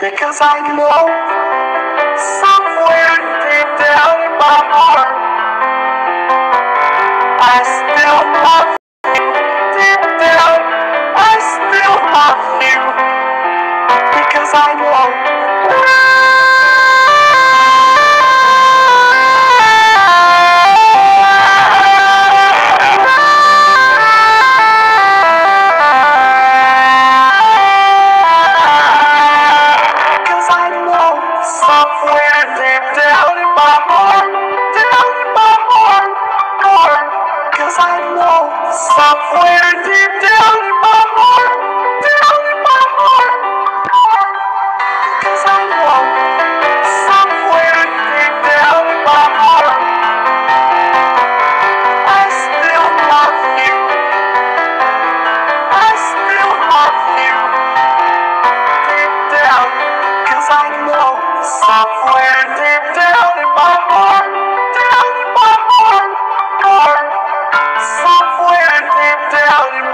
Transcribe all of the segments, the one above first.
Because I know somewhere deep down in my heart, I still love you. Deep down, I still love you. Because I know. I know. Somewhere deep down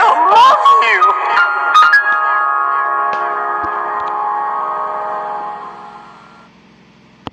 Dios